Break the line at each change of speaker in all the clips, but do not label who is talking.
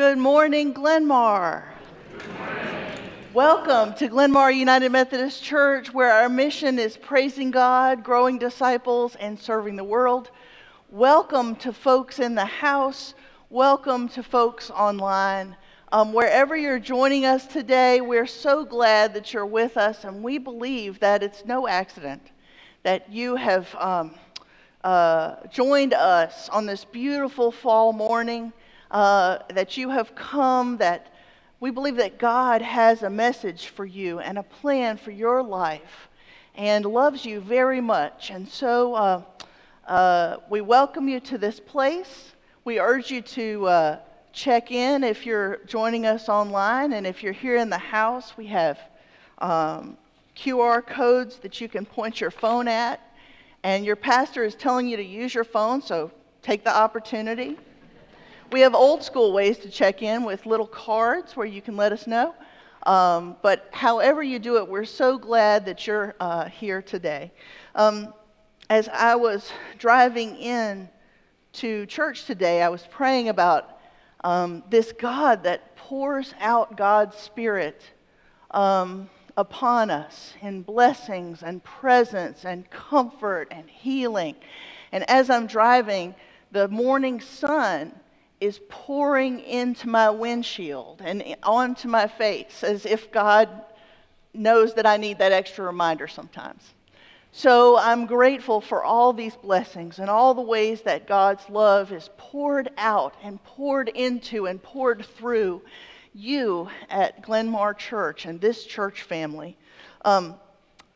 Good morning, Glen Mar. Welcome to Glen Mar United Methodist Church, where our mission is praising God, growing disciples, and serving the world. Welcome to folks in the house. Welcome to folks online. Um, wherever you're joining us today, we're so glad that you're with us, and we believe that it's no accident that you have um, uh, joined us on this beautiful fall morning, uh, that you have come, that we believe that God has a message for you and a plan for your life and loves you very much. And so uh, uh we welcome you to this place. We urge you to uh, check in if you're joining us online. And if you're here in the house, we have um, QR codes that you can point your phone at. And your pastor is telling you to use your phone, so take the opportunity. We have old school ways to check in with little cards where you can let us know. Um, but however you do it, we're so glad that you're uh, here today. Um, as I was driving in to church today, I was praying about um, this God that pours out God's Spirit um, upon us in blessings and presence and comfort and healing. And as I'm driving, the morning sun is pouring into my windshield and onto my face as if God knows that I need that extra reminder sometimes. So I'm grateful for all these blessings and all the ways that God's love is poured out and poured into and poured through you at Glen Mar Church and this church family. Um,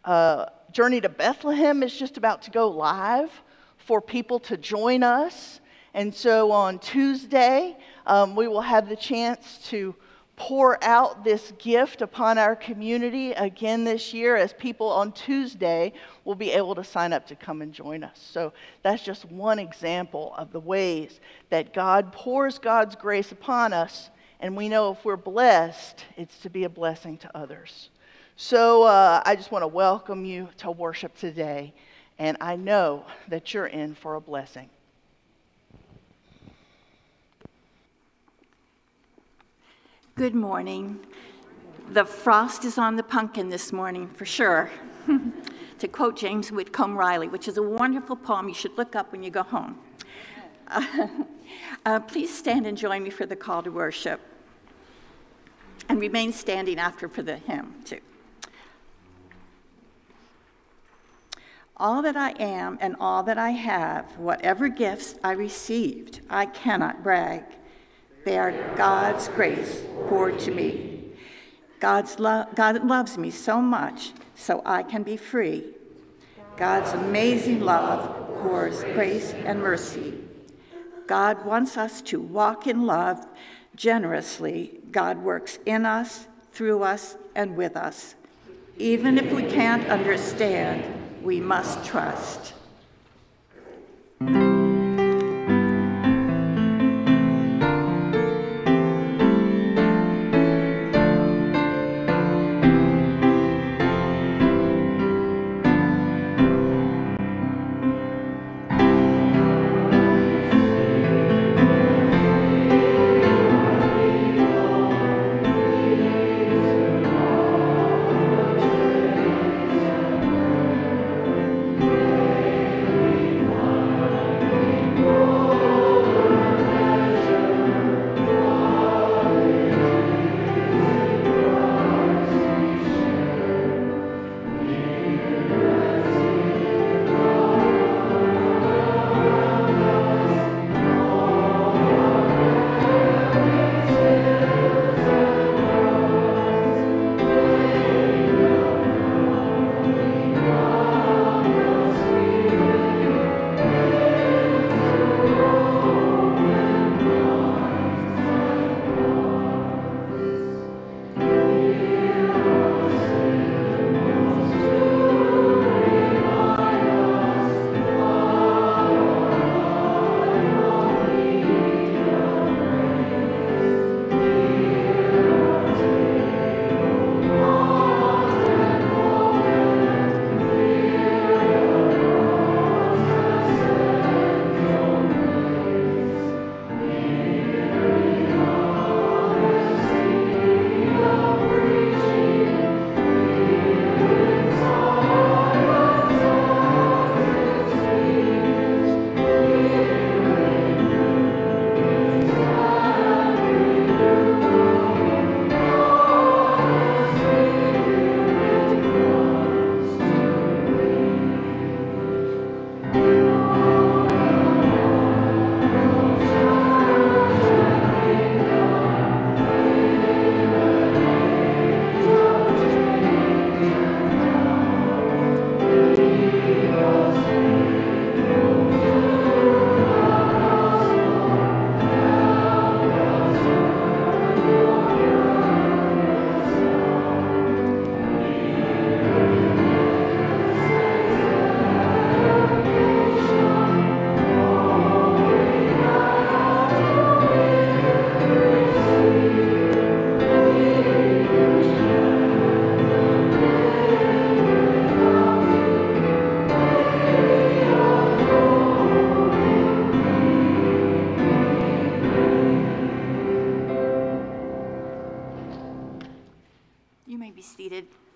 uh, Journey to Bethlehem is just about to go live for people to join us. And so on Tuesday, um, we will have the chance to pour out this gift upon our community again this year as people on Tuesday will be able to sign up to come and join us. So that's just one example of the ways that God pours God's grace upon us. And we know if we're blessed, it's to be a blessing to others. So uh, I just want to welcome you to worship today. And I know that you're in for a blessing.
Good morning. The frost is on the pumpkin this morning for sure. to quote James Whitcomb Riley, which is a wonderful poem you should look up when you go home. Uh, uh, please stand and join me for the call to worship. And remain standing after for the hymn, too. All that I am and all that I have, whatever gifts I received, I cannot brag. They are God's grace poured to me. God's lo- God loves me so much so I can be free. God's amazing love pours grace and mercy. God wants us to walk in love generously. God works in us, through us, and with us. Even if we can't understand, we must trust.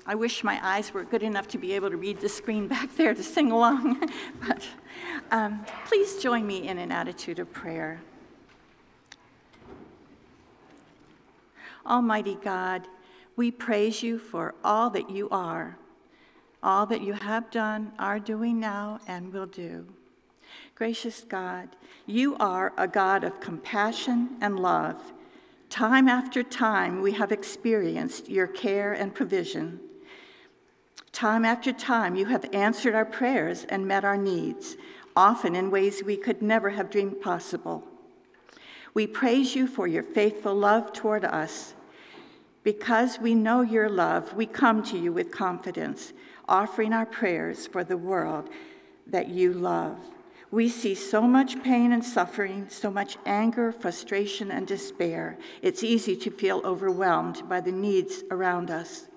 I wish my eyes were good enough to be able to read the screen back there to sing along, but um, please join me in an attitude of prayer. Almighty God, we praise you for all that you are, all that you have done, are doing now, and will do. Gracious God, you are a God of compassion and love. Time after time, we have experienced your care and provision. Time after time, you have answered our prayers and met our needs, often in ways we could never have dreamed possible. We praise you for your faithful love toward us. Because we know your love, we come to you with confidence, offering our prayers for the world that you love. We see so much pain and suffering, so much anger, frustration, and despair. It's easy to feel overwhelmed by the needs around us.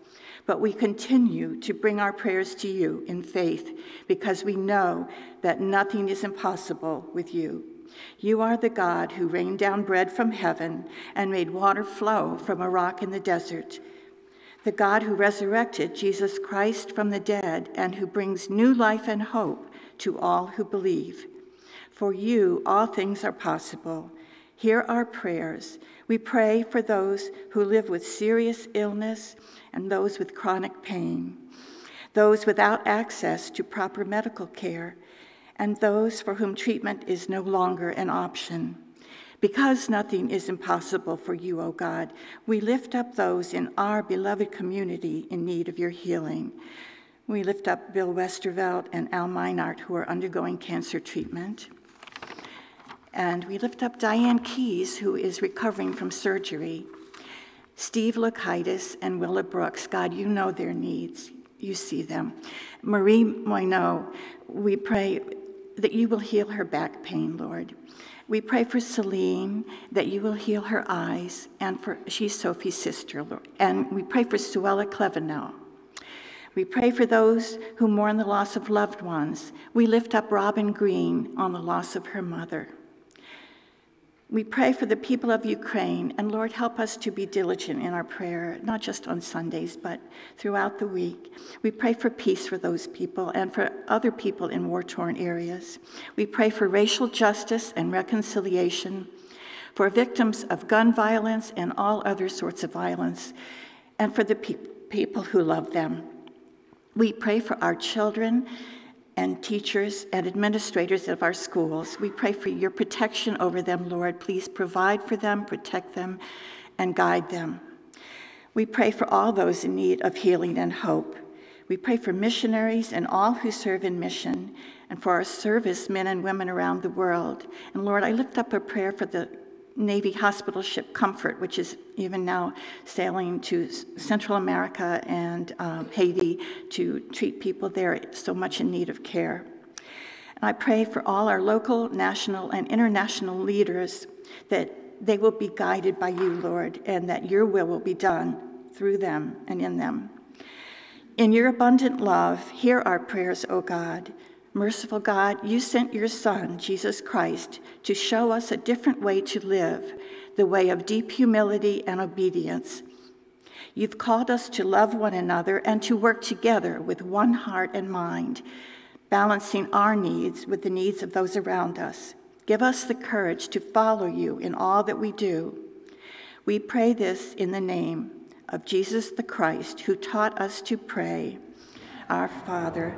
But we continue to bring our prayers to you in faith because we know that nothing is impossible with you. You are the God who rained down bread from heaven and made water flow from a rock in the desert. The God who resurrected Jesus Christ from the dead and who brings new life and hope to all who believe. For you, all things are possible. Hear our prayers. We pray for those who live with serious illness and those with chronic pain, those without access to proper medical care, and those for whom treatment is no longer an option. Because nothing is impossible for you, O God, we lift up those in our beloved community in need of your healing. We lift up Bill Westervelt and Al Meinart, who are undergoing cancer treatment. And we lift up Diane Keys, who is recovering from surgery. Steve Lakaitis and Willa Brooks, God, you know their needs. You see them. Marie Moineau, we pray that you will heal her back pain, Lord. We pray for Celine that you will heal her eyes, and for she's Sophie's sister, Lord. And we pray for Suella Klevenow we pray for those who mourn the loss of loved ones. We lift up Robin Green on the loss of her mother. We pray for the people of Ukraine, and Lord, help us to be diligent in our prayer, not just on Sundays, but throughout the week. We pray for peace for those people and for other people in war torn areas. We pray for racial justice and reconciliation, for victims of gun violence and all other sorts of violence, and for the pe- people who love them. We pray for our children and teachers and administrators of our schools. We pray for your protection over them, Lord. Please provide for them, protect them, and guide them. We pray for all those in need of healing and hope. We pray for missionaries and all who serve in mission, and for our service men and women around the world. And Lord, I lift up a prayer for the Navy hospital ship Comfort, which is even now sailing to Central America and um, Haiti to treat people there so much in need of care. And I pray for all our local, national, and international leaders that they will be guided by you, Lord, and that your will will be done through them and in them. In your abundant love, hear our prayers, O God. Merciful God, you sent your Son, Jesus Christ, to show us a different way to live, the way of deep humility and obedience. You've called us to love one another and to work together with one heart and mind, balancing our needs with the needs of those around us. Give us the courage to follow you in all that we do. We pray this in the name of Jesus the Christ, who taught us to pray, Our Father,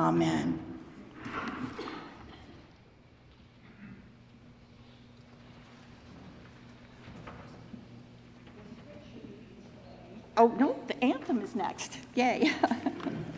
Amen. Oh, no, the anthem is next. Yay.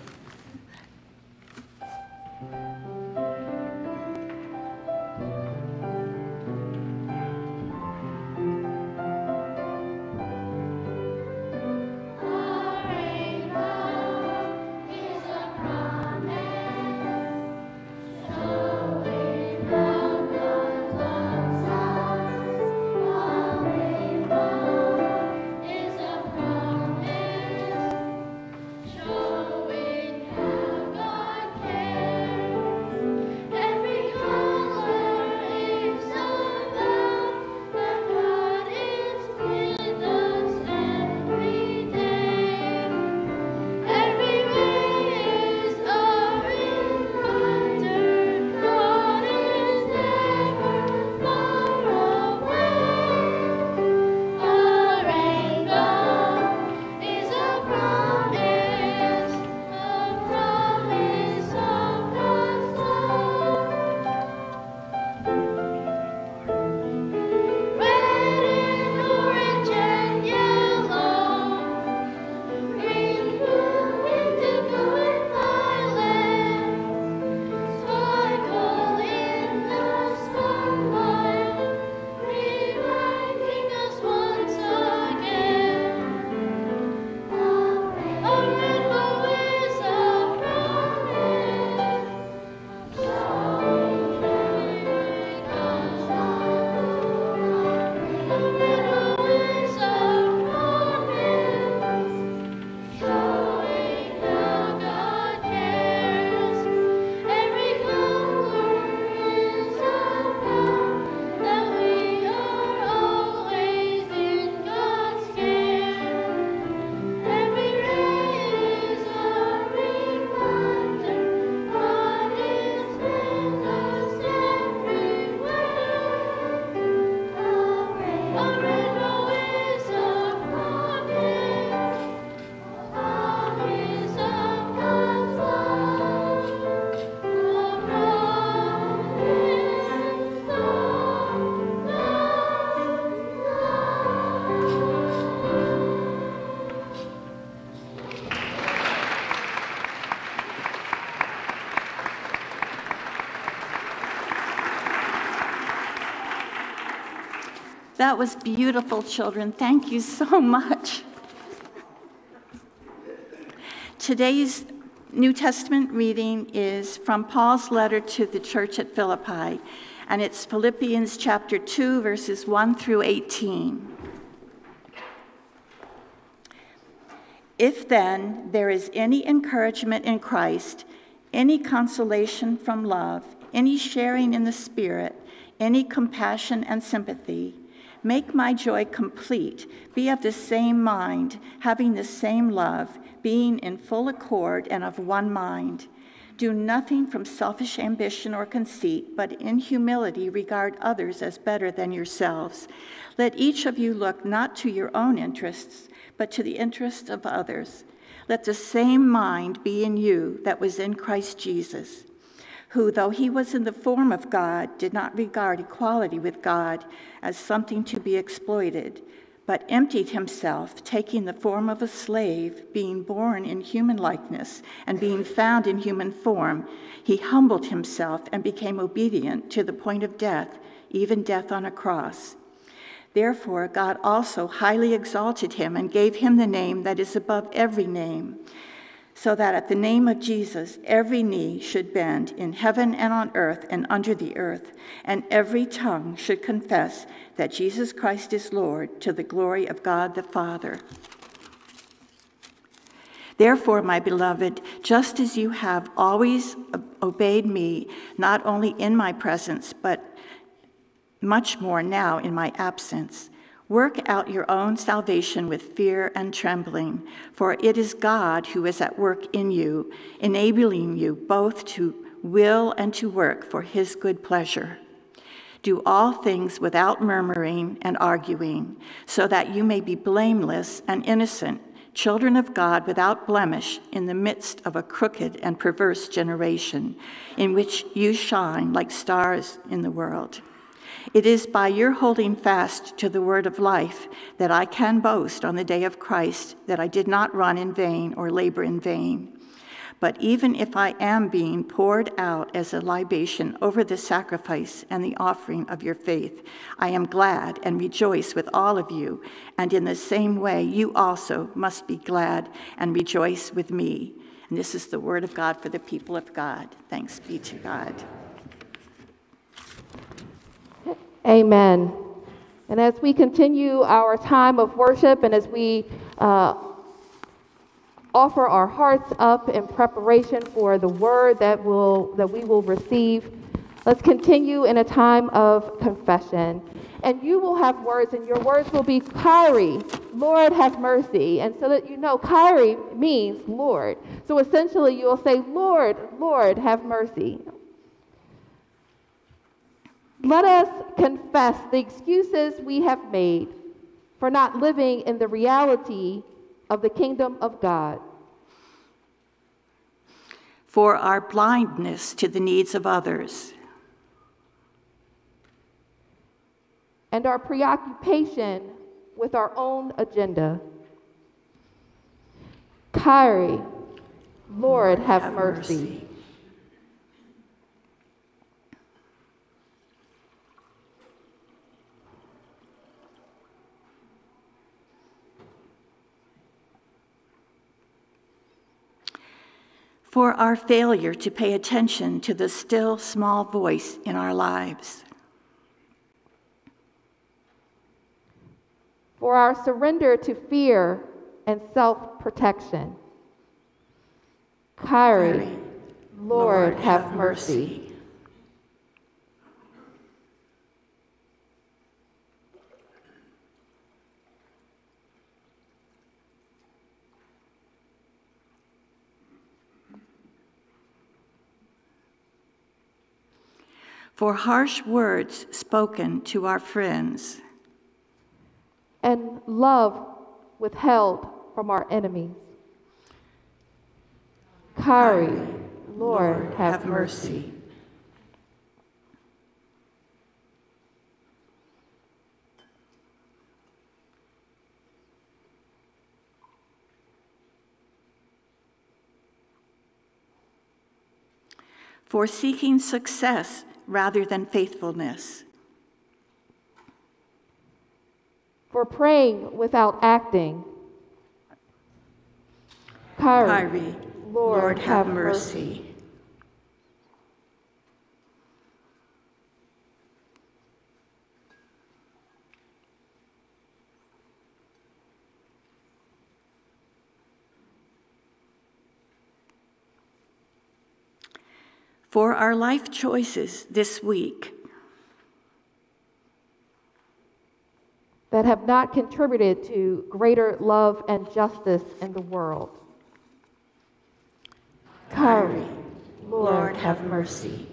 That was beautiful, children. Thank you so much. Today's New Testament reading is from Paul's letter to the church at Philippi, and it's Philippians chapter 2, verses 1 through 18. If then there is any encouragement in Christ, any consolation from love, any sharing in the Spirit, any compassion and sympathy, make my joy complete. Be of the same mind, having the same love, being in full accord and of one mind. Do nothing from selfish ambition or conceit, but in humility regard others as better than yourselves. Let each of you look not to your own interests, but to the interests of others. Let the same mind be in you that was in Christ Jesus, who, though he was in the form of God, did not regard equality with God as something to be exploited, but emptied himself, taking the form of a slave, being born in human likeness, and being found in human form. He humbled himself and became obedient to the point of death, even death on a cross. Therefore, God also highly exalted him and gave him the name that is above every name, so that at the name of Jesus every knee should bend in heaven and on earth and under the earth, and every tongue should confess that Jesus Christ is Lord to the glory of God the Father. Therefore, my beloved, just as you have always obeyed me, not only in my presence, but much more now in my absence. Work out your own salvation with fear and trembling, for it is God who is at work in you, enabling you both to will and to work for his good pleasure. Do all things without murmuring and arguing, so that you may be blameless and innocent, children of God without blemish in the midst of a crooked and perverse generation, in which you shine like stars in the world. It is by your holding fast to the word of life that I can boast on the day of Christ that I did not run in vain or labor in vain. But even if I am being poured out as a libation over the sacrifice and the offering of your faith, I am glad and rejoice with all of you. And in the same way, you also must be glad and rejoice with me. And this is the word of God for the people of God. Thanks be to God.
Amen. And as we continue our time of worship and as we uh, offer our hearts up in preparation for the word that, will, that we will receive, let's continue in a time of confession. And you will have words, and your words will be Kyrie, Lord have mercy. And so that you know, Kyrie means Lord. So essentially, you will say, Lord, Lord, have mercy. Let us confess the excuses we have made for not living in the reality of the kingdom of God.
For our blindness to the needs of others.
And our preoccupation with our own agenda. Kyrie, Lord, have, have mercy. mercy.
For our failure to pay attention to the still small voice in our lives.
For our surrender to fear and self protection. Kyrie, Lord, have mercy.
For harsh words spoken to our friends,
and love withheld from our enemies. Kyrie, Lord, Lord have, have mercy. mercy.
For seeking success rather than faithfulness.
for praying without acting. Kyrie,
Kyrie, Lord, have mercy. For our life choices this week,
that have not contributed to greater love and justice in the world.
Kyrie, Lord, have mercy.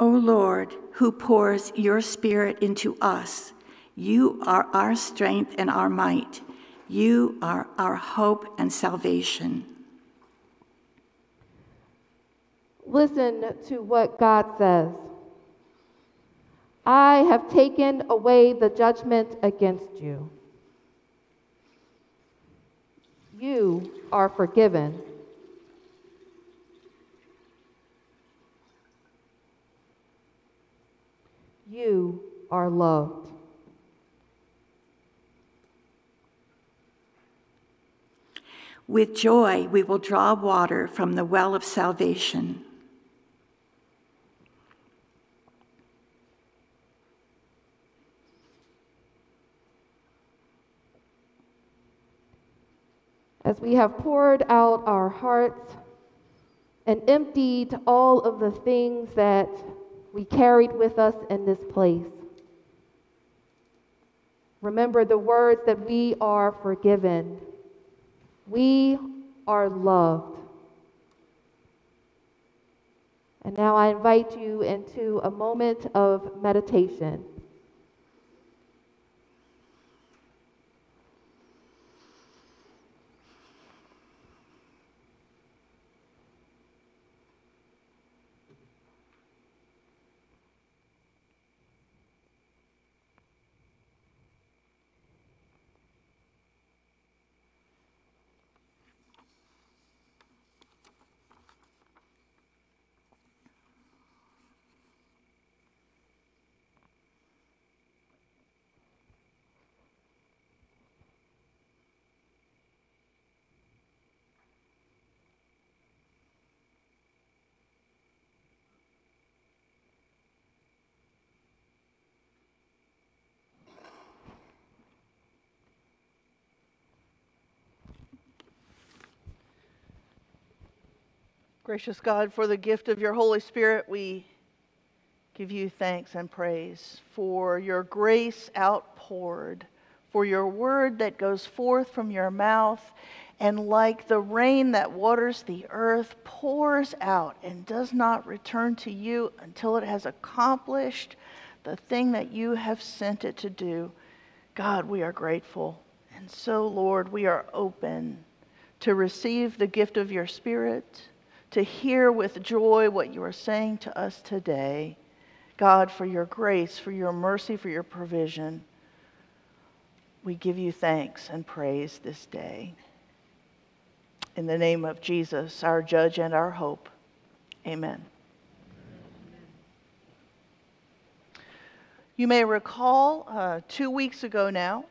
O Lord, who pours your Spirit into us, you are our strength and our might. You are our hope and salvation.
Listen to what God says. I have taken away the judgment against you. You are forgiven. You are loved.
With joy, we will draw water from the well of salvation.
As we have poured out our hearts and emptied all of the things that we carried with us in this place, remember the words that we are forgiven we are loved. And now I invite you into a moment of meditation.
Gracious God, for the gift of your Holy Spirit, we give you thanks and praise for your grace outpoured, for your word that goes forth from your mouth, and like the rain that waters the earth, pours out and does not return to you until it has accomplished the thing that you have sent it to do. God, we are grateful. And so, Lord, we are open to receive the gift of your Spirit to hear with joy what you are saying to us today. God, for your grace, for your mercy, for your provision, we give you thanks and praise this day. In the name of Jesus, our judge and our hope. Amen. You may recall uh, two weeks ago now,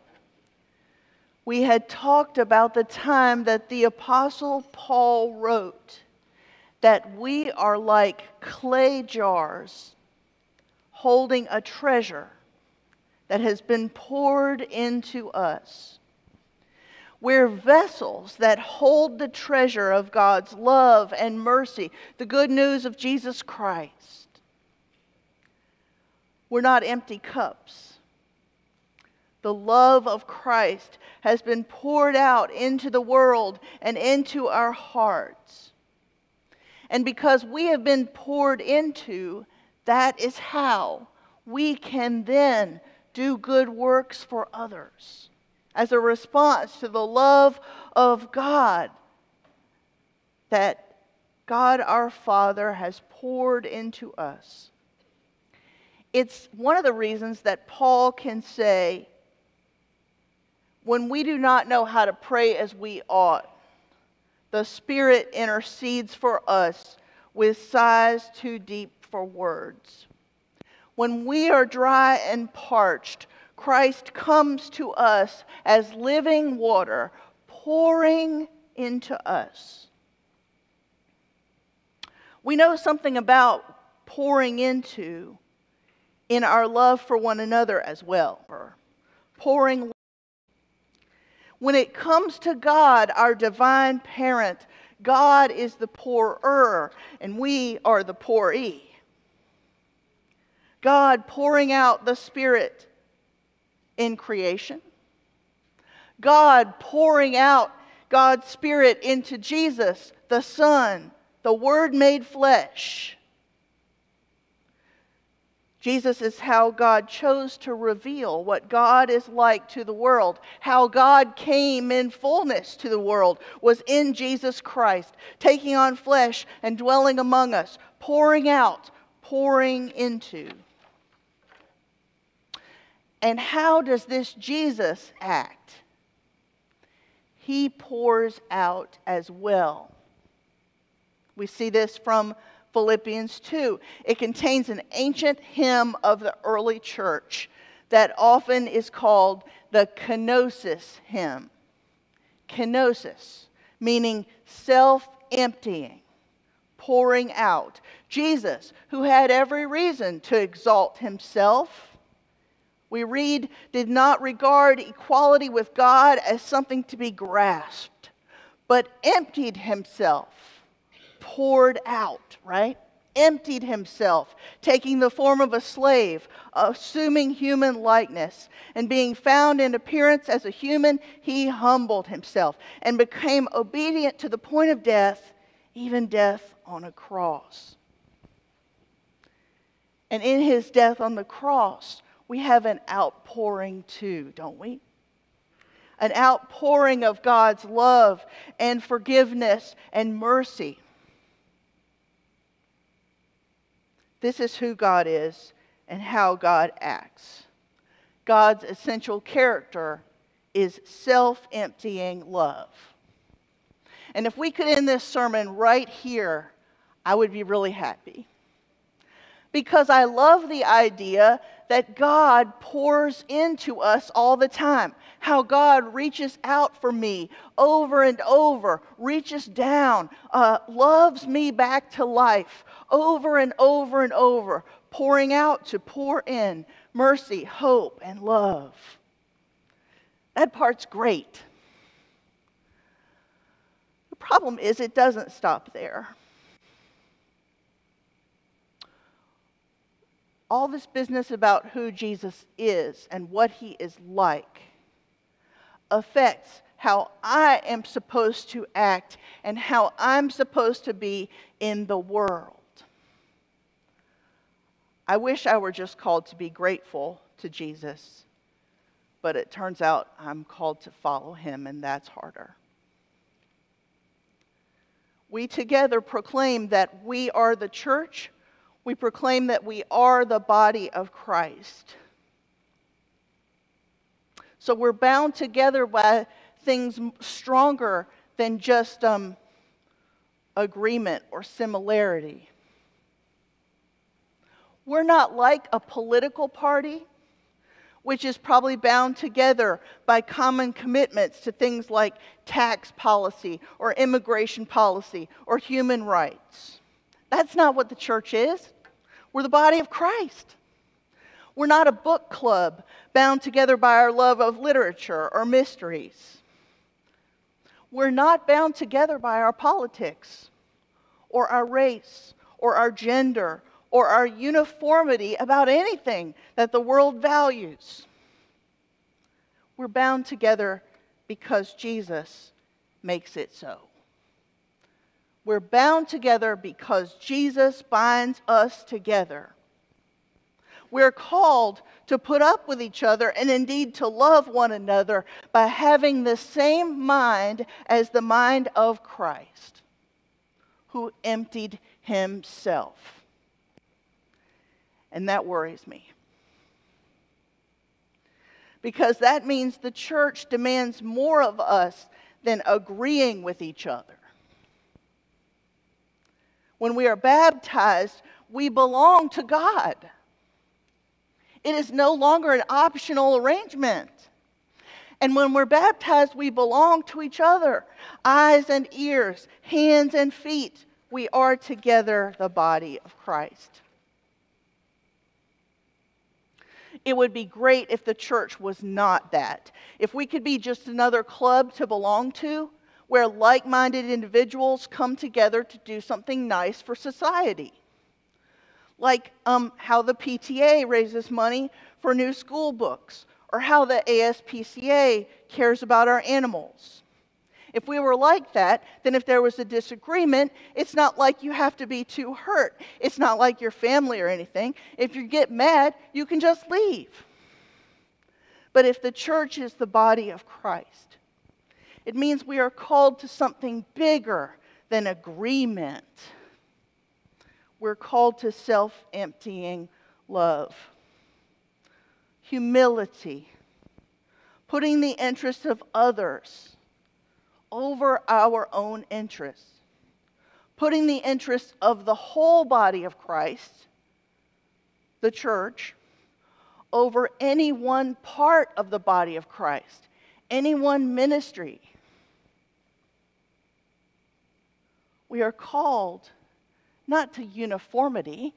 we had talked about the time that the Apostle Paul wrote that we are like clay jars holding a treasure that has been poured into us. We're vessels that hold the treasure of God's love and mercy, the good news of Jesus Christ. We're not empty cups. The love of Christ has been poured out into the world and into our hearts. And because we have been poured into, that is how we can then do good works for others as a response to the love of God that God our Father has poured into us. It's one of the reasons that Paul can say, when we do not know how to pray as we ought, the Spirit intercedes for us with sighs too deep for words. When we are dry and parched, Christ comes to us as living water, pouring into us. We know something about pouring into in our love for one another as well. Pouring. When it comes to God, our divine parent, God is the pourer, and we are the pouree. God pouring out the Spirit in creation. God pouring out God's Spirit into Jesus, the Son, the Word made flesh. Jesus is how God chose to reveal what God is like to the world. How God came in fullness to the world was in Jesus Christ, taking on flesh and dwelling among us, pouring out, pouring into. And how does this Jesus act? He pours out as well. We see this from Philippians 2. It contains an ancient hymn of the early church that often is called the kenosis hymn. Kenosis, meaning self emptying, pouring out. Jesus, who had every reason to exalt himself, we read, did not regard equality with God as something to be grasped, but emptied himself poured out, right? Emptied himself, taking the form of a slave, assuming human likeness, and being found in appearance as a human, he humbled himself and became obedient to the point of death, even death on a cross. And in his death on the cross, we have an outpouring too, don't we? An outpouring of God's love and forgiveness and mercy. This is who God is and how God acts. God's essential character is self emptying love. And if we could end this sermon right here, I would be really happy. Because I love the idea that God pours into us all the time. How God reaches out for me over and over, reaches down, uh, loves me back to life, over and over and over, pouring out to pour in mercy, hope, and love. That part's great. The problem is, it doesn't stop there. All this business about who Jesus is and what he is like affects how I am supposed to act and how I'm supposed to be in the world. I wish I were just called to be grateful to Jesus, but it turns out I'm called to follow him, and that's harder. We together proclaim that we are the church. We proclaim that we are the body of Christ. So we're bound together by things stronger than just um, agreement or similarity. We're not like a political party, which is probably bound together by common commitments to things like tax policy or immigration policy or human rights. That's not what the church is. We're the body of Christ. We're not a book club bound together by our love of literature or mysteries. We're not bound together by our politics or our race or our gender or our uniformity about anything that the world values. We're bound together because Jesus makes it so. We're bound together because Jesus binds us together. We're called to put up with each other and indeed to love one another by having the same mind as the mind of Christ, who emptied himself and that worries me. because that means the church demands more of us than agreeing with each other. When we are baptized, we belong to God. It is no longer an optional arrangement. And when we're baptized, we belong to each other eyes and ears, hands and feet. We are together the body of Christ. It would be great if the church was not that. If we could be just another club to belong to, where like minded individuals come together to do something nice for society. Like um, how the PTA raises money for new school books, or how the ASPCA cares about our animals. If we were like that, then if there was a disagreement, it's not like you have to be too hurt. It's not like your family or anything. If you get mad, you can just leave. But if the church is the body of Christ, it means we are called to something bigger than agreement. We're called to self emptying love, humility, putting the interests of others over our own interests, putting the interests of the whole body of Christ, the church, over any one part of the body of Christ, any one ministry. We are called not to uniformity.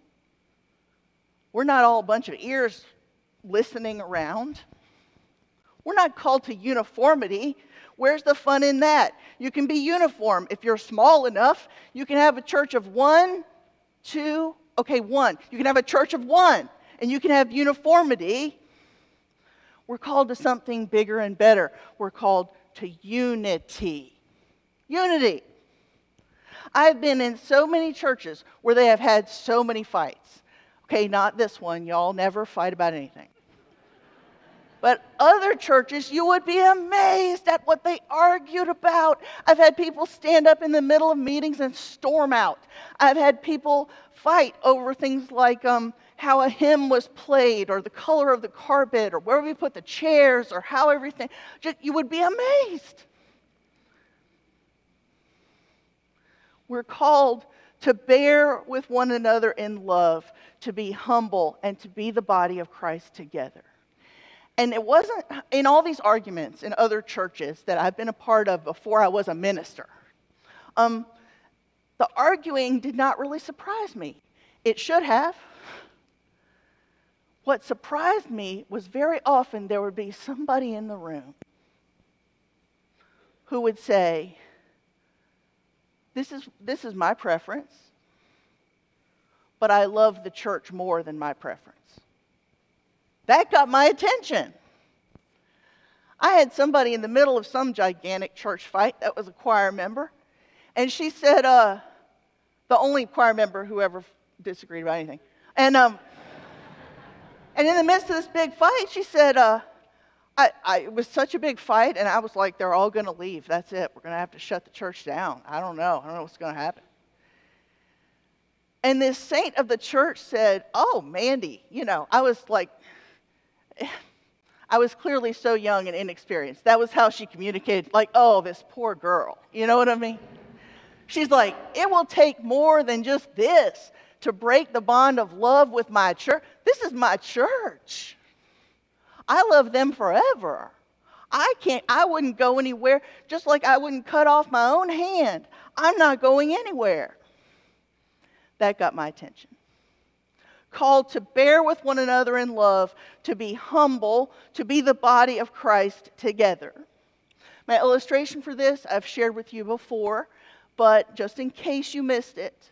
We're not all a bunch of ears listening around. We're not called to uniformity Where's the fun in that? You can be uniform. If you're small enough, you can have a church of one, two, okay, one. You can have a church of one, and you can have uniformity. We're called to something bigger and better. We're called to unity. Unity. I've been in so many churches where they have had so many fights. Okay, not this one. Y'all never fight about anything. But other churches, you would be amazed at what they argued about. I've had people stand up in the middle of meetings and storm out. I've had people fight over things like um, how a hymn was played, or the color of the carpet, or where we put the chairs, or how everything. Just, you would be amazed. We're called to bear with one another in love, to be humble, and to be the body of Christ together. And it wasn't in all these arguments in other churches that I've been a part of before I was a minister. Um, the arguing did not really surprise me. It should have. What surprised me was very often there would be somebody in the room who would say, This is, this is my preference, but I love the church more than my preference. That got my attention. I had somebody in the middle of some gigantic church fight that was a choir member, and she said, uh, the only choir member who ever disagreed about anything. And, um, and in the midst of this big fight, she said, uh, I, I, it was such a big fight, and I was like, they're all going to leave. That's it. We're going to have to shut the church down. I don't know. I don't know what's going to happen. And this saint of the church said, Oh, Mandy, you know, I was like, I was clearly so young and inexperienced. That was how she communicated, like, oh, this poor girl. You know what I mean? She's like, it will take more than just this to break the bond of love with my church. This is my church. I love them forever. I can't, I wouldn't go anywhere, just like I wouldn't cut off my own hand. I'm not going anywhere. That got my attention called to bear with one another in love, to be humble, to be the body of Christ together. My illustration for this I've shared with you before, but just in case you missed it,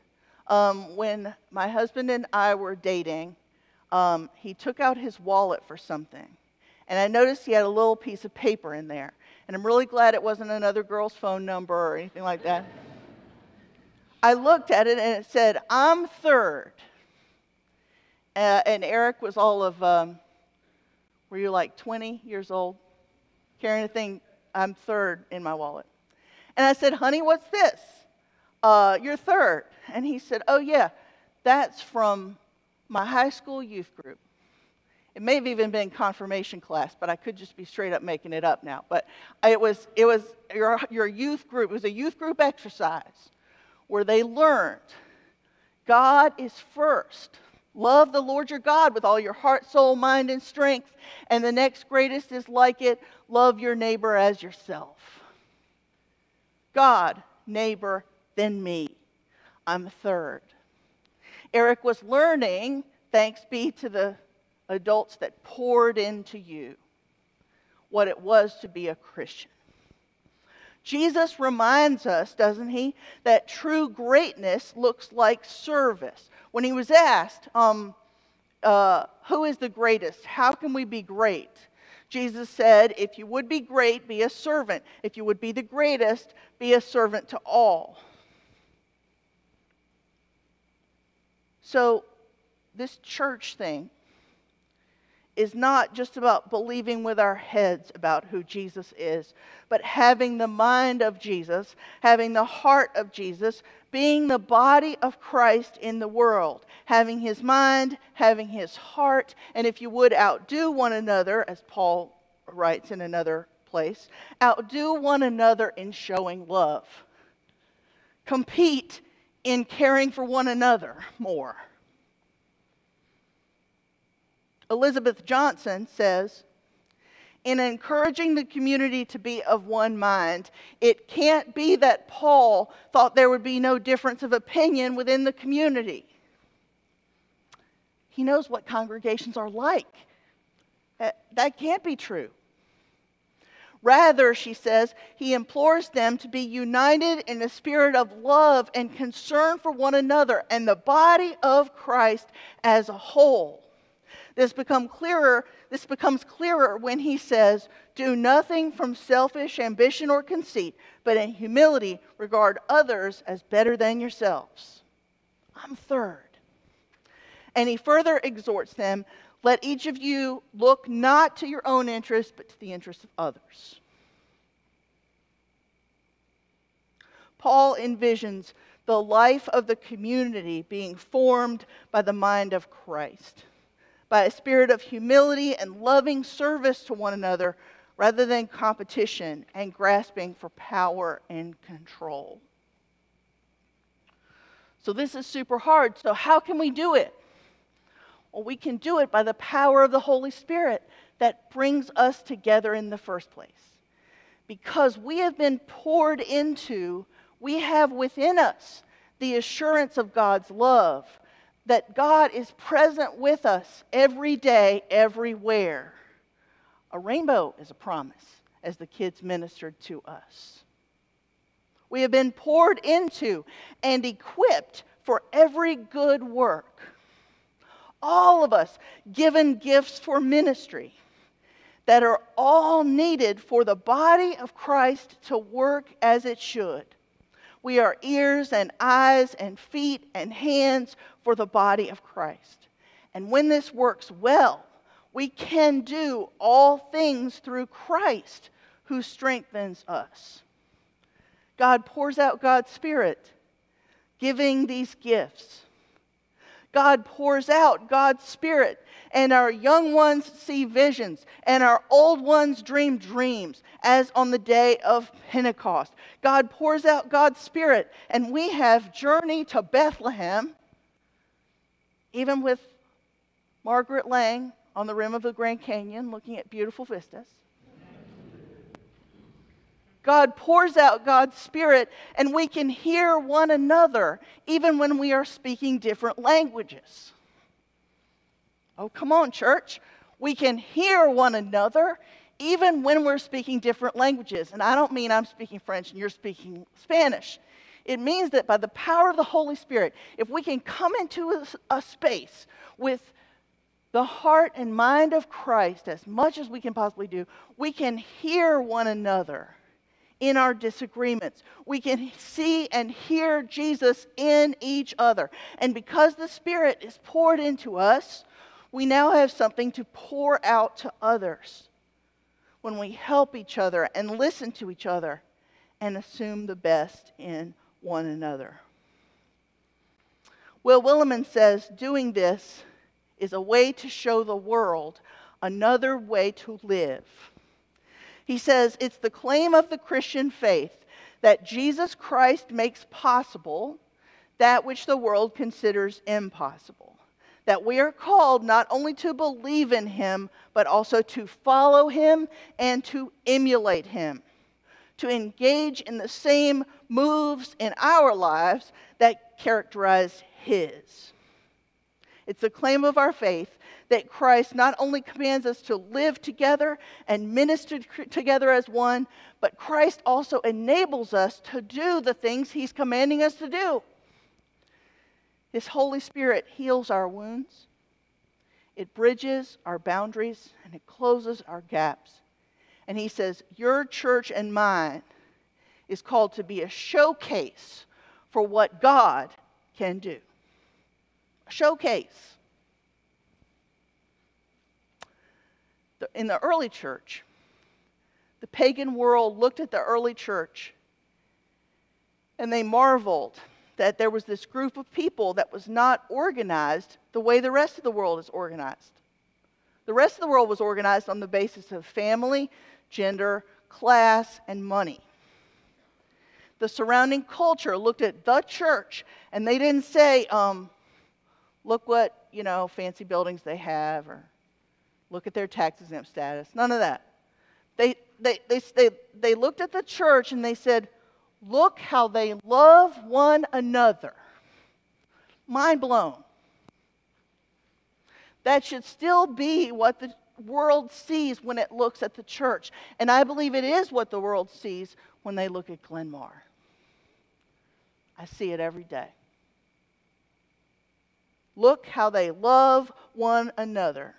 um, when my husband and I were dating, um, he took out his wallet for something. And I noticed he had a little piece of paper in there. And I'm really glad it wasn't another girl's phone number or anything like that. I looked at it and it said, I'm third. Uh, and Eric was all of, um, were you like 20 years old? Carrying a thing, I'm third in my wallet. And I said, honey, what's this? Uh, you're third. And he said, oh, yeah, that's from my high school youth group. It may have even been confirmation class, but I could just be straight up making it up now. But it was, it was your, your youth group, it was a youth group exercise where they learned God is first. Love the Lord your God with all your heart, soul, mind, and strength. And the next greatest is like it love your neighbor as yourself. God, neighbor, then me. I'm third. Eric was learning, thanks be to the adults that poured into you, what it was to be a Christian. Jesus reminds us, doesn't he, that true greatness looks like service. When he was asked, um, uh, Who is the greatest? How can we be great? Jesus said, If you would be great, be a servant. If you would be the greatest, be a servant to all. So, this church thing is not just about believing with our heads about who Jesus is, but having the mind of Jesus, having the heart of Jesus, being the body of Christ in the world, having his mind, having his heart, and if you would outdo one another, as Paul writes in another place, outdo one another in showing love. Compete in caring for one another more. Elizabeth Johnson says, in encouraging the community to be of one mind, it can't be that Paul thought there would be no difference of opinion within the community. He knows what congregations are like. Uh, that can't be true. Rather, she says, he implores them to be united in a spirit of love and concern for one another and the body of Christ as a whole. This become clearer, this becomes clearer when he says, "Do nothing from selfish ambition or conceit, but in humility regard others as better than yourselves." I'm third. And he further exhorts them let each of you look not to your own interests, but to the interests of others. Paul envisions the life of the community being formed by the mind of Christ, by a spirit of humility and loving service to one another rather than competition and grasping for power and control. So, this is super hard. So, how can we do it? Well, we can do it by the power of the Holy Spirit that brings us together in the first place. Because we have been poured into, we have within us the assurance of God's love, that God is present with us every day, everywhere. A rainbow is a promise, as the kids ministered to us. We have been poured into and equipped for every good work all of us given gifts for ministry that are all needed for the body of Christ to work as it should. We are ears and eyes and feet and hands for the body of Christ. And when this works well, we can do all things through Christ who strengthens us. God pours out God's Spirit, giving these gifts. God pours out God's Spirit, and our young ones see visions, and our old ones dream dreams, as on the day of Pentecost. God pours out God's Spirit, and we have journey to Bethlehem, even with Margaret Lang on the rim of the Grand Canyon looking at beautiful vistas. God pours out God's Spirit, and we can hear one another even when we are speaking different languages. Oh, come on, church. We can hear one another even when we're speaking different languages. And I don't mean I'm speaking French and you're speaking Spanish. It means that by the power of the Holy Spirit, if we can come into a, a space with the heart and mind of Christ as much as we can possibly do, we can hear one another in our disagreements. We can see and hear Jesus in each other. And because the Spirit is poured into us, we now have something to pour out to others when we help each other and listen to each other and assume the best in one another. Will Willimon says doing this is a way to show the world another way to live. He says it's the claim of the Christian faith that Jesus Christ makes possible that which the world considers impossible. That we are called not only to believe in him, but also to follow him and to emulate him, to engage in the same moves in our lives that characterize his. It's the claim of our faith that Christ not only commands us to live together and minister together as one, but Christ also enables us to do the things he's commanding us to do. His Holy Spirit heals our wounds, it bridges our boundaries, and it closes our gaps. And he says, Your church and mine is called to be a showcase for what God can do. A showcase. In the early church, the pagan world looked at the early church and they marveled that there was this group of people that was not organized the way the rest of the world is organized. The rest of the world was organized on the basis of family, gender, class, and money. The surrounding culture looked at the church and they didn't say, um, look what, you know, fancy buildings they have or look at their tax exempt status. None of that. They, they, they, they, they looked at the church and they said, Look how they love one another. Mind blown. That should still be what the world sees when it looks at the church. And I believe it is what the world sees when they look at Glen Mar. I see it every day. Look how they love one another.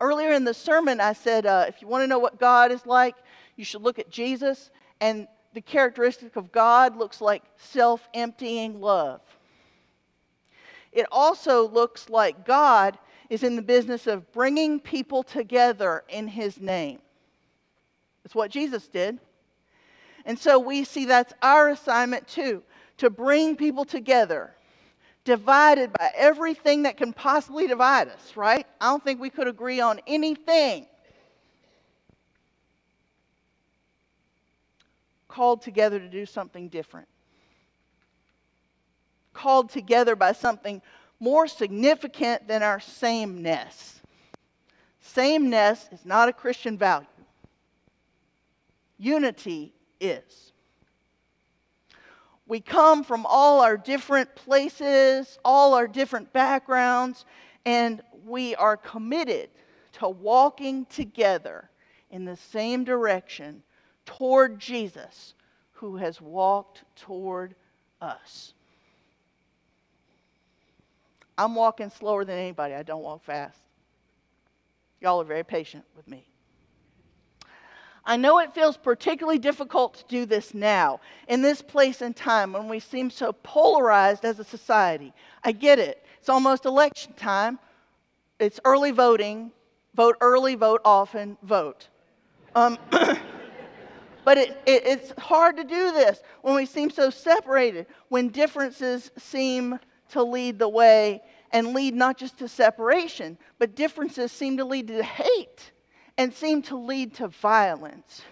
Earlier in the sermon, I said, uh, if you want to know what God is like, you should look at Jesus. And the characteristic of God looks like self emptying love. It also looks like God is in the business of bringing people together in His name. That's what Jesus did. And so we see that's our assignment too to bring people together, divided by everything that can possibly divide us, right? I don't think we could agree on anything. Called together to do something different. Called together by something more significant than our sameness. Sameness is not a Christian value, unity is. We come from all our different places, all our different backgrounds, and we are committed to walking together in the same direction toward Jesus who has walked toward us. I'm walking slower than anybody. I don't walk fast. Y'all are very patient with me. I know it feels particularly difficult to do this now, in this place and time when we seem so polarized as a society. I get it. It's almost election time. It's early voting. Vote early, vote often, vote. Um, But it, it, it's hard to do this when we seem so separated, when differences seem to lead the way and lead not just to separation, but differences seem to lead to hate and seem to lead to violence.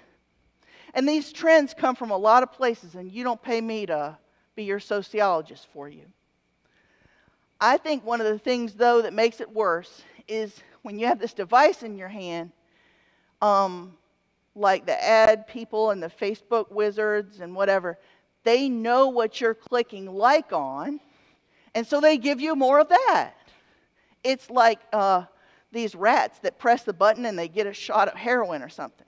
And these trends come from a lot of places, and you don't pay me to be your sociologist for you. I think one of the things, though, that makes it worse is when you have this device in your hand, um, like the ad people and the Facebook wizards and whatever, they know what you're clicking like on, and so they give you more of that. It's like uh, these rats that press the button and they get a shot of heroin or something.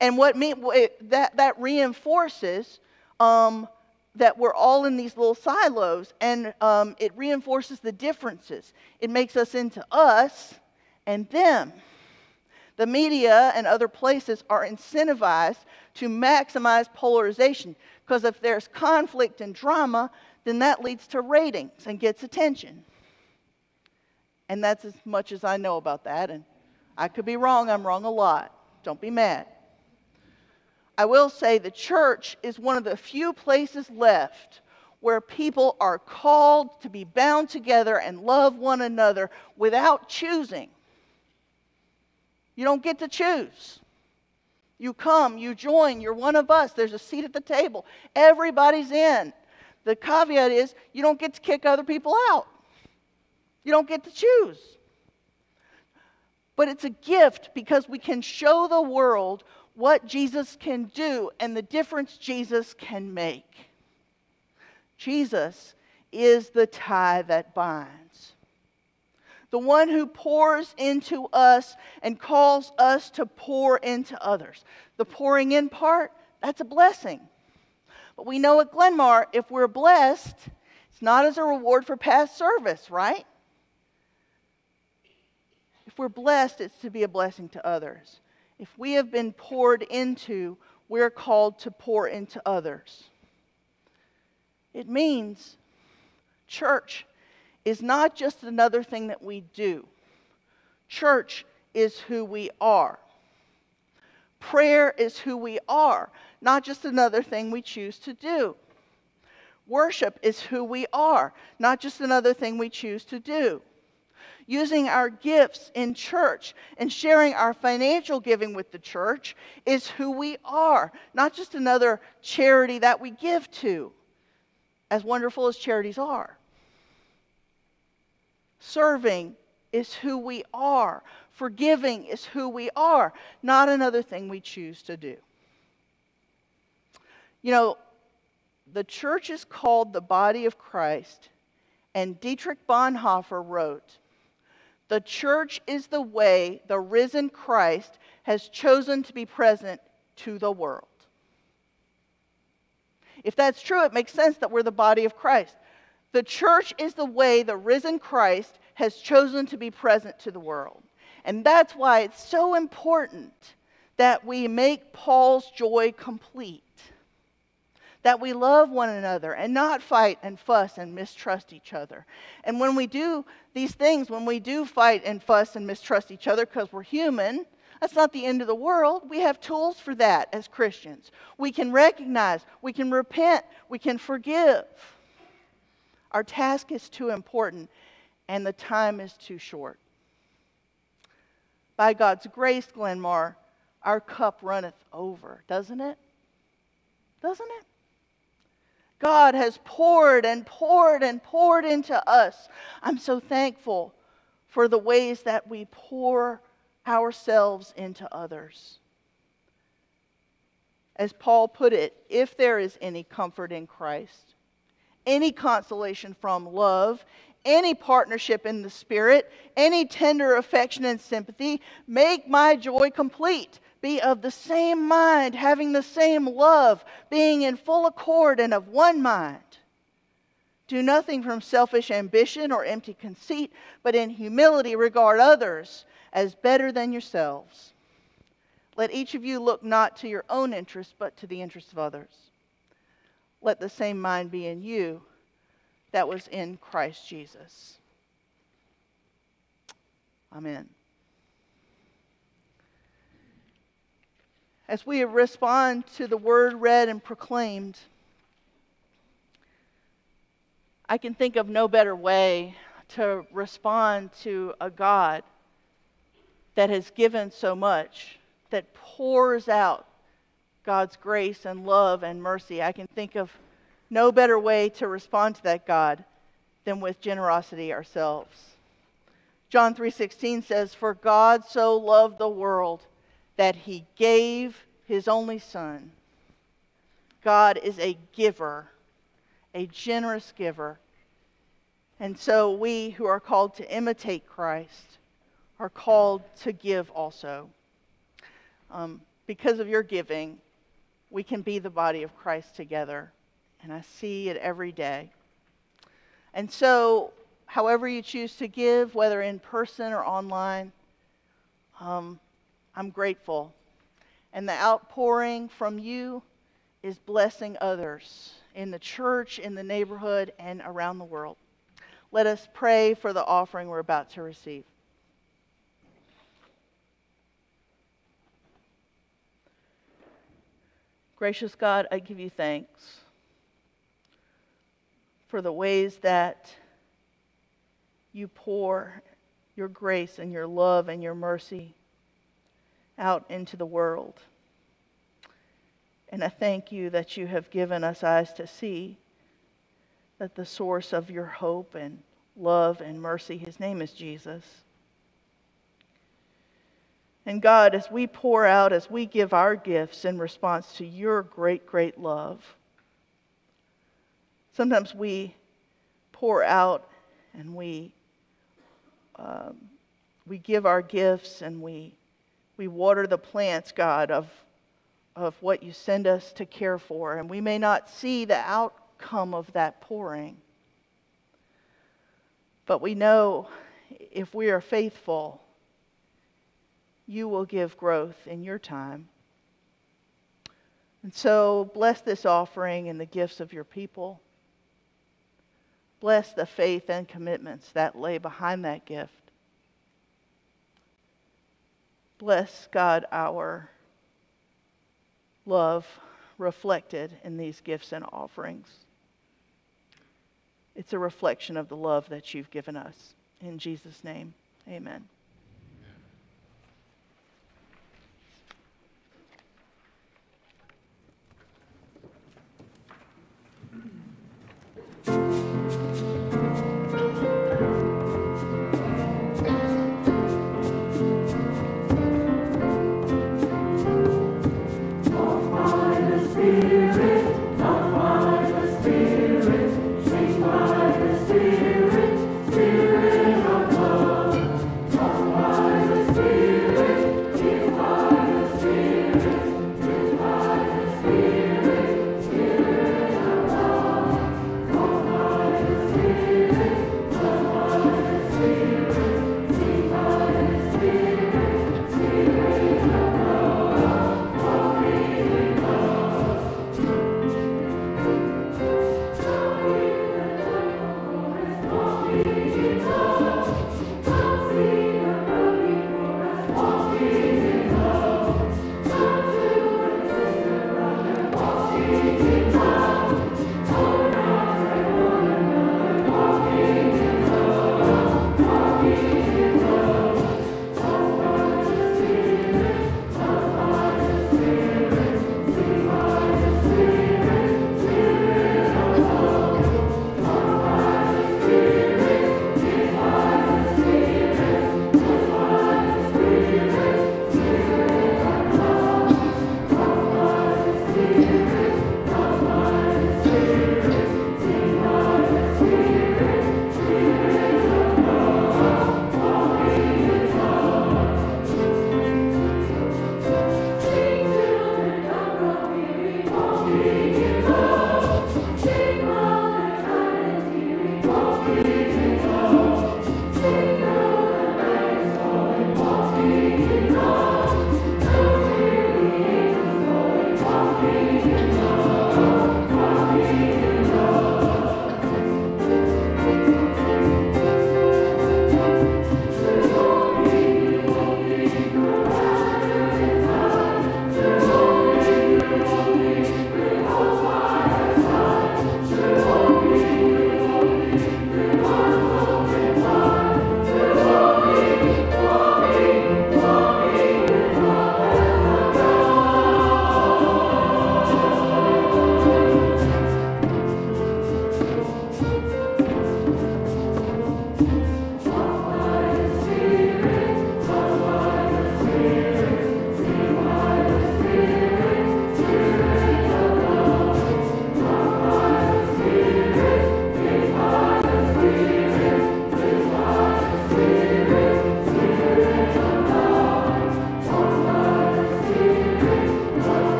And what me, it, that, that reinforces um, that we're all in these little silos, and um, it reinforces the differences. It makes us into us and them. The media and other places are incentivized to maximize polarization because if there's conflict and drama, then that leads to ratings and gets attention. And that's as much as I know about that. And I could be wrong, I'm wrong a lot. Don't be mad. I will say the church is one of the few places left where people are called to be bound together and love one another without choosing. You don't get to choose. You come, you join, you're one of us. There's a seat at the table. Everybody's in. The caveat is you don't get to kick other people out, you don't get to choose. But it's a gift because we can show the world what Jesus can do and the difference Jesus can make. Jesus is the tie that binds. The one who pours into us and calls us to pour into others. The pouring in part, that's a blessing. But we know at Glen Mar, if we're blessed, it's not as a reward for past service, right? If we're blessed, it's to be a blessing to others. If we have been poured into, we're called to pour into others. It means church is not just another thing that we do, church is who we are. Prayer is who we are, not just another thing we choose to do. Worship is who we are, not just another thing we choose to do. Using our gifts in church and sharing our financial giving with the church is who we are, not just another charity that we give to as wonderful as charities are. Serving is who we are. Forgiving is who we are, not another thing we choose to do. You know, the church is called the body of Christ, and Dietrich Bonhoeffer wrote The church is the way the risen Christ has chosen to be present to the world. If that's true, it makes sense that we're the body of Christ. The church is the way the risen Christ has chosen to be present to the world. And that's why it's so important that we make Paul's joy complete. That we love one another and not fight and fuss and mistrust each other. And when we do these things, when we do fight and fuss and mistrust each other because we're human, that's not the end of the world. We have tools for that as Christians. We can recognize, we can repent, we can forgive. Our task is too important, and the time is too short. By God's grace, Glen Mar, our cup runneth over, doesn't it? Doesn't it? God has poured and poured and poured into us. I'm so thankful for the ways that we pour ourselves into others. As Paul put it, if there is any comfort in Christ, any consolation from love, any partnership in the Spirit, any tender affection and sympathy, make my joy complete. Be of the same mind, having the same love, being in full accord and of one mind. Do nothing from selfish ambition or empty conceit, but in humility regard others as better than yourselves. Let each of you look not to your own interests, but to the interests of others. Let the same mind be in you that was in Christ Jesus. Amen. As we respond to the word read and proclaimed, I can think of no better way to respond to a God that has given so much, that pours out God's grace and love and mercy. I can think of no better way to respond to that God than with generosity ourselves. John 3:16 says, "For God so loved the world that he gave his only son." God is a giver, a generous giver. And so we who are called to imitate Christ are called to give also. Um, because of your giving, we can be the body of Christ together. And I see it every day. And so, however you choose to give, whether in person or online, um, I'm grateful. And the outpouring from you is blessing others in the church, in the neighborhood, and around the world. Let us pray for the offering we're about to receive. Gracious God, I give you thanks for the ways that you pour your grace and your love and your mercy out into the world. And I thank you that you have given us eyes to see that the source of your hope and love and mercy, his name is Jesus. And God, as we pour out, as we give our gifts in response to your great, great love, sometimes we pour out and we, um, we give our gifts and we, we water the plants, God, of, of what you send us to care for. And we may not see the outcome of that pouring. But we know if we are faithful, you will give growth in your time. And so, bless this offering and the gifts of your people. Bless the faith and commitments that lay behind that gift. Bless, God, our love reflected in these gifts and offerings. It's a reflection of the love that you've given us. In Jesus' name, amen.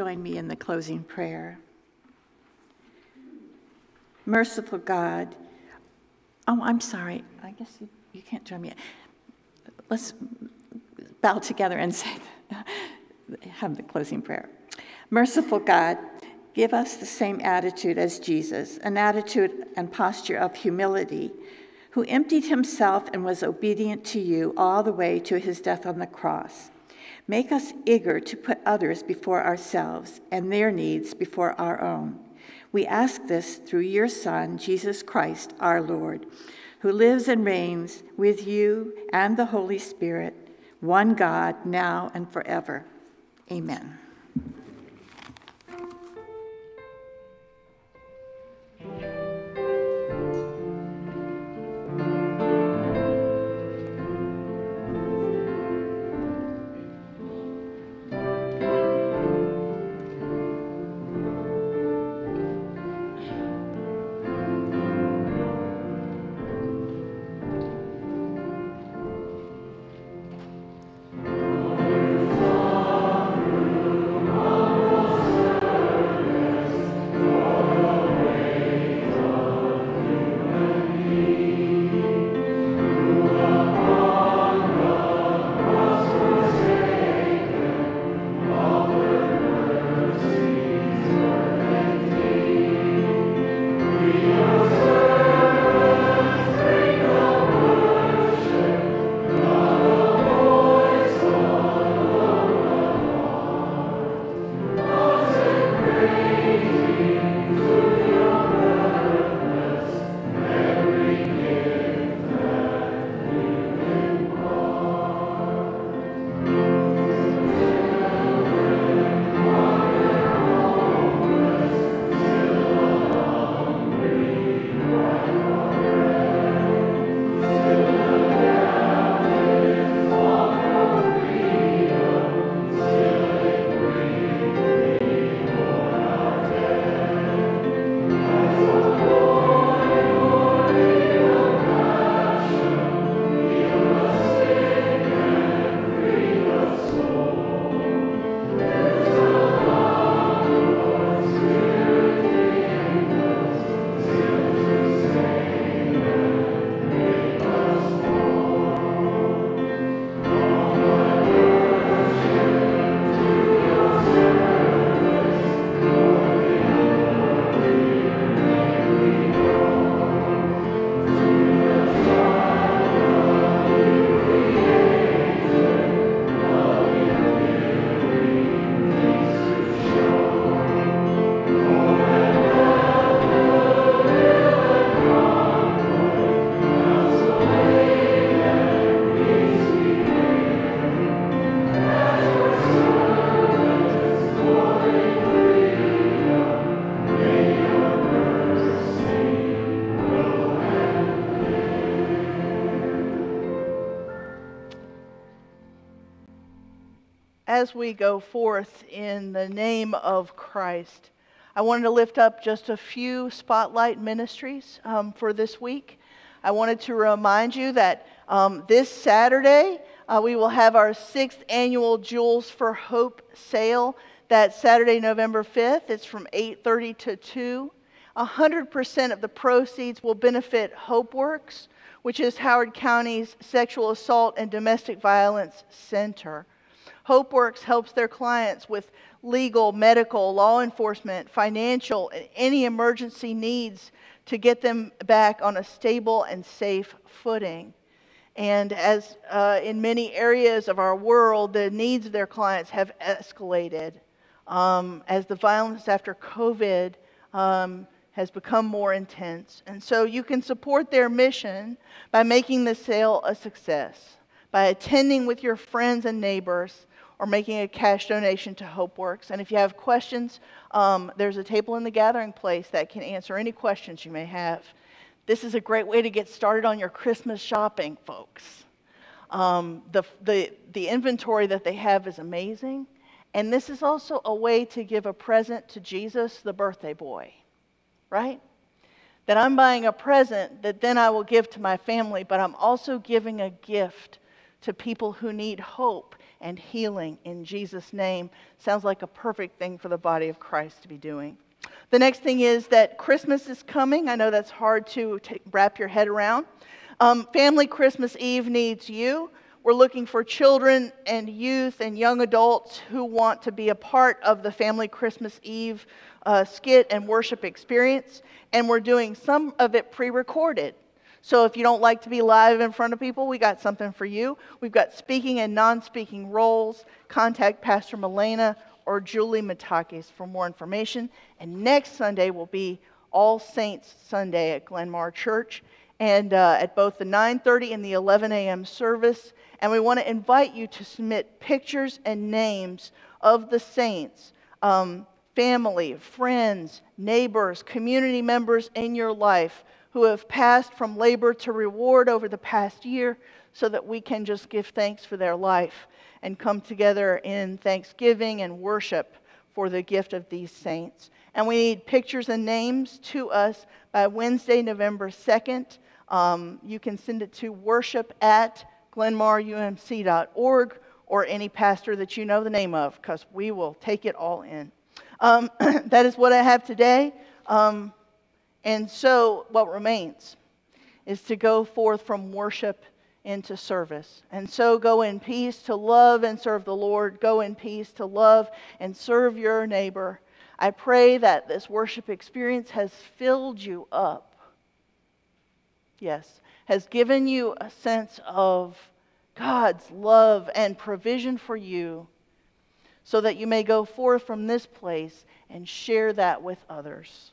Join me in the closing prayer. Merciful God, oh, I'm sorry. I guess you, you can't join me. Let's bow together and say, have the closing prayer. Merciful God, give us the same attitude as Jesus, an attitude and posture of humility, who emptied himself and was obedient to you all the way to his death on the cross. Make us eager to put others before ourselves and their needs before our own. We ask this through your Son, Jesus Christ, our Lord, who lives and reigns with you and the Holy Spirit, one God, now and forever. Amen.
As we go forth in the name of Christ, I wanted to lift up just a few spotlight ministries um, for this week. I wanted to remind you that um, this Saturday uh, we will have our sixth annual Jewels for Hope sale. That Saturday, November 5th. It's from 8:30 to 2. 100% of the proceeds will benefit HopeWorks, which is Howard County's sexual assault and domestic violence center. HopeWorks helps their clients with legal, medical, law enforcement, financial, and any emergency needs to get them back on a stable and safe footing. And as uh, in many areas of our world, the needs of their clients have escalated um, as the violence after COVID um, has become more intense. And so you can support their mission by making the sale a success, by attending with your friends and neighbors, or making a cash donation to HopeWorks. And if you have questions, um, there's a table in the gathering place that can answer any questions you may have. This is a great way to get started on your Christmas shopping, folks. Um, the, the, the inventory that they have is amazing. And this is also a way to give a present to Jesus, the birthday boy, right? That I'm buying a present that then I will give to my family, but I'm also giving a gift to people who need hope and healing in Jesus' name. Sounds like a perfect thing for the body of Christ to be doing. The next thing is that Christmas is coming. I know that's hard to t- wrap your head around. Um, Family Christmas Eve needs you. We're looking for children and youth and young adults who want to be a part of the Family Christmas Eve uh, skit and worship experience. And we're doing some of it pre recorded. So if you don't like to be live in front of people, we got something for you. We've got speaking and non speaking roles. Contact Pastor Milena or Julie Matakis for more information. And next Sunday will be All Saints Sunday at Glen Mar Church and uh, at both the 9:30 and the 11 a.m. service. And we want to invite you to submit pictures and names of the saints, um, family, friends, neighbors, community members in your life who have passed from labor to reward over the past year so that we can just give thanks for their life and come together in thanksgiving and worship for the gift of these saints. And we need pictures and names to us by Wednesday, November 2nd. Um, you can send it to worship at glenmarumc.org or any pastor that you know the name of because we will take it all in. Um, that is what I have today. Um, and so, what remains is to go forth from worship into service. And so, go in peace to love and serve the Lord. Go in peace to love and serve your neighbor. I pray that this worship experience has filled you up. Yes, has given you a sense of God's love and provision for you so that you may go forth from this place and share that with others.